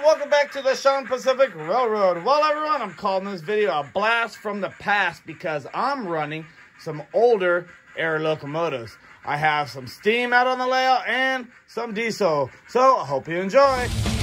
and welcome back to the Sean Pacific Railroad. Well, everyone, I'm calling this video a blast from the past because I'm running some older air locomotives. I have some steam out on the layout and some diesel. So, I hope you enjoy.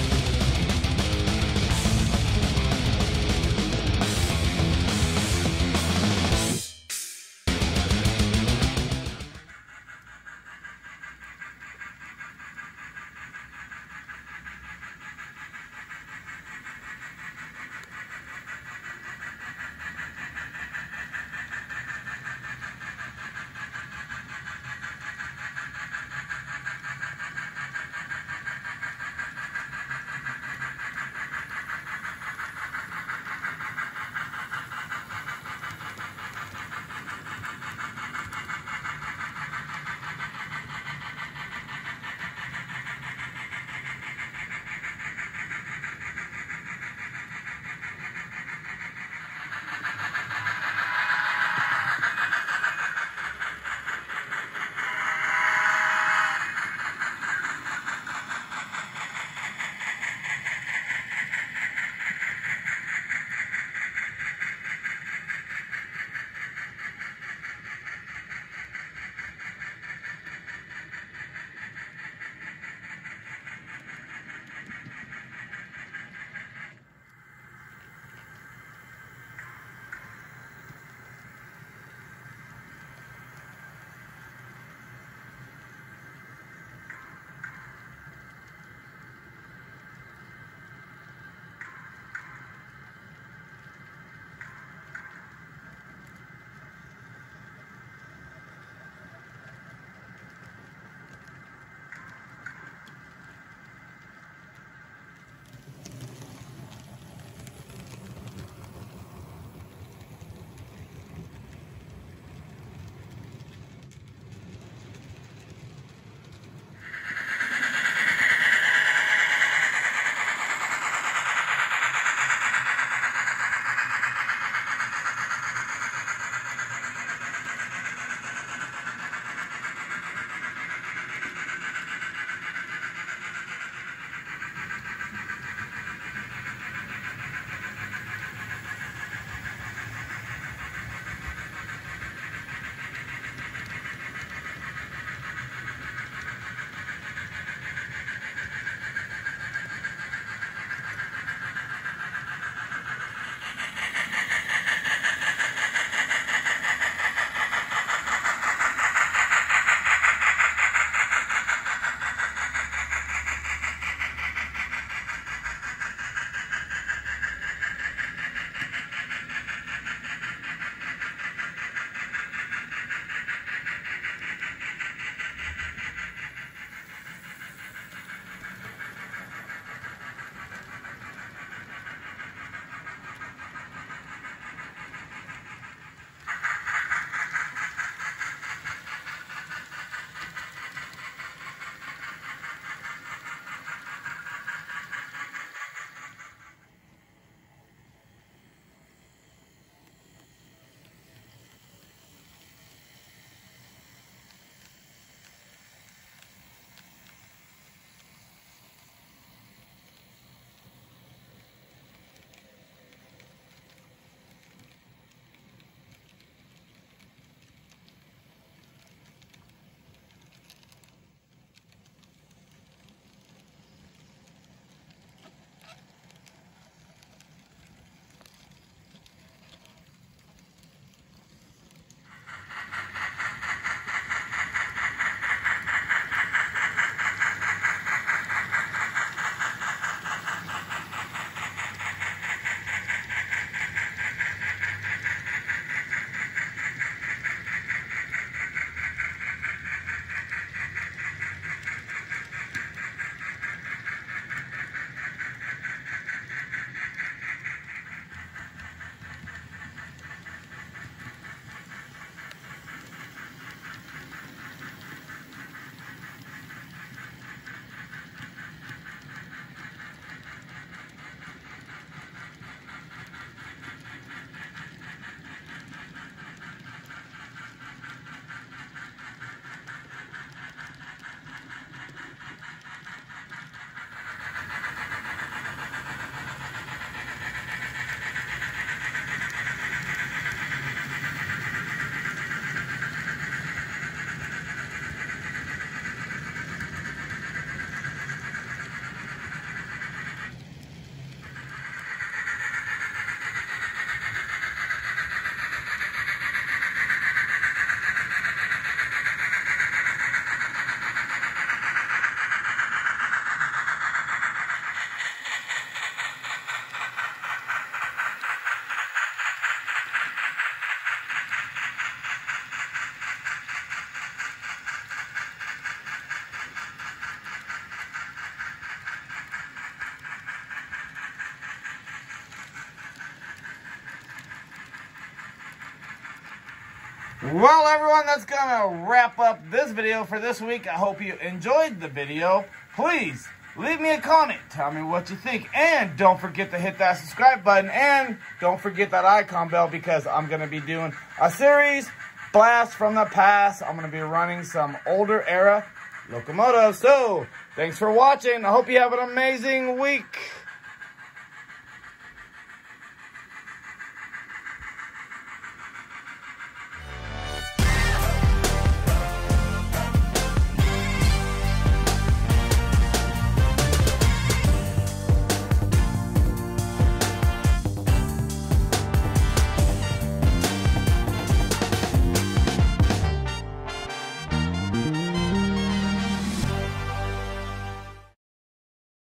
Well, everyone, that's going to wrap up this video for this week. I hope you enjoyed the video. Please leave me a comment. Tell me what you think. And don't forget to hit that subscribe button. And don't forget that icon bell because I'm going to be doing a series, Blast from the Past. I'm going to be running some older era locomotives. So, thanks for watching. I hope you have an amazing week.